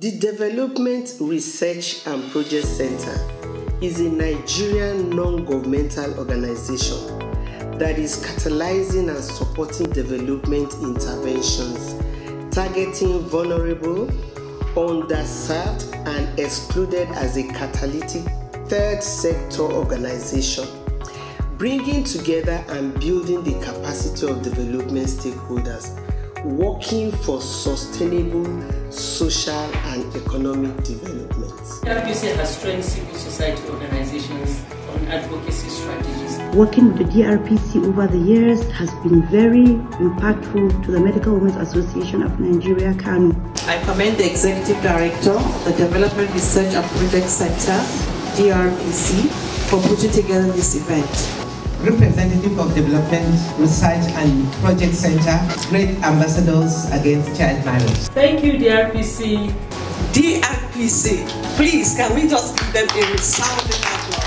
The Development Research and Project Center is a Nigerian non-governmental organization that is catalyzing and supporting development interventions targeting vulnerable, underserved, and excluded as a catalytic third sector organization, bringing together and building the capacity of development stakeholders working for sustainable social and economic development. DRPC has trained civil society organizations on advocacy strategies. Working with the DRPC over the years has been very impactful to the Medical Women's Association of Nigeria, Kano. I commend the Executive Director, the Development Research and Project Center, DRPC, for putting together this event representative of Development Research and Project Center, great ambassadors against child marriage. Thank you, DRPC. DRPC, please, can we just give them a resounding applause?